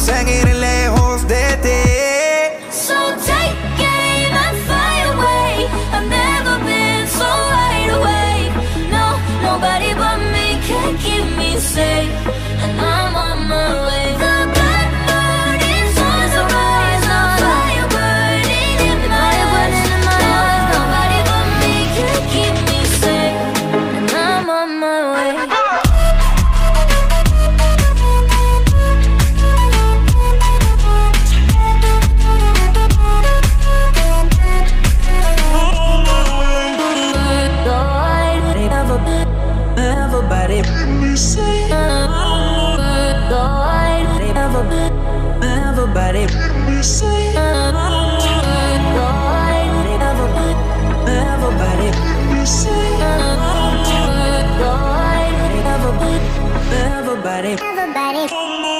Camino, seguir lejos de ti. So take aim and fly away. I've never been so wide awake. No, nobody but me can keep me safe, Everybody, everybody, everybody, everybody. Everybody.